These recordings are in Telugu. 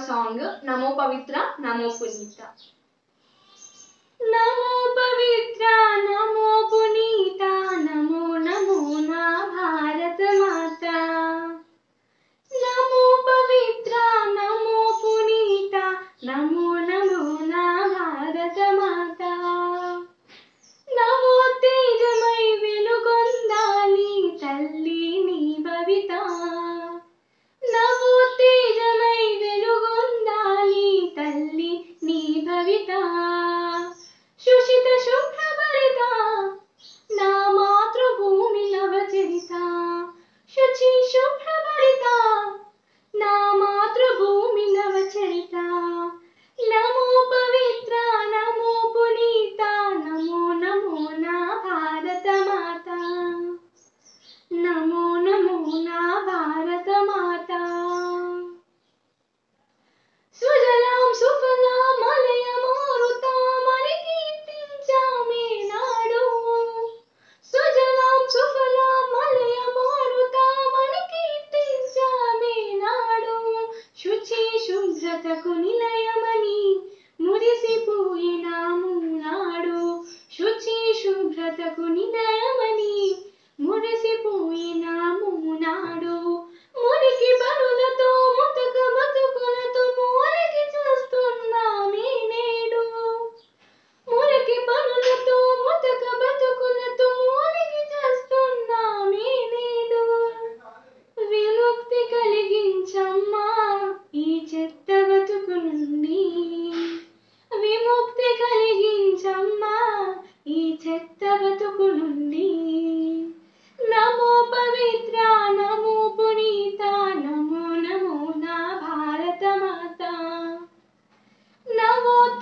సాంగ్ నమో పవిత్ర నమో పునీత. నమో పవిత్ర నమో పునీత నమో నమో నా భారత మాత. నమో పవిత్ర నమో పునీత నమో నమో నా భారత మాత.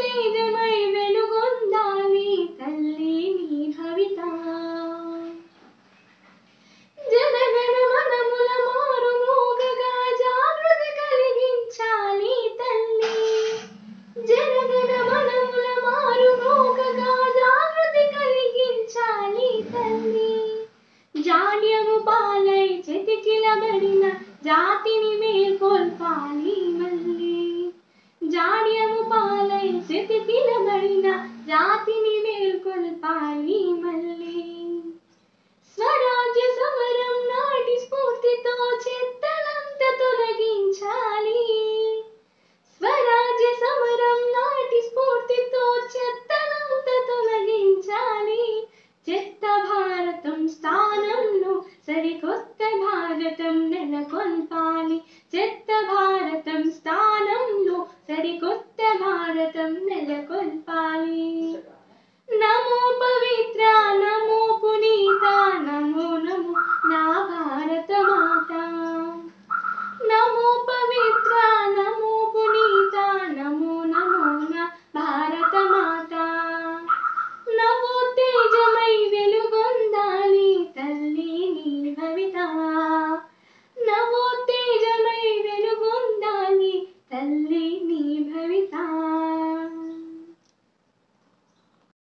తేజమై వెలుగొందాలి తల్లి నీ భవిత. జనగణ మనముల జాగృతి కలిగించాలి తల్లి. జనగణ మనముల మారు జాగృతి కలిగించాలి తల్లి. జాడ్యము పాలై చెతికిలబడిన జాతిని మేల్కొల్పాలి మళ్ళీ. చెతికిలబడిన జాతిని మేల్కొల్పాలి మళ్ళీ. స్వరాజ్య సమరం నాటి స్ఫూర్తితో చెత్తనంత తొలగించాలి. స్వరాజ్య సమరం నాటి స్ఫూర్తితో చెత్తనంత తొలగించాలి. చెత్త భారతం స్థానంలో సరికొత్త భారతం నెలకొల్పాలి. చెత్త భారతం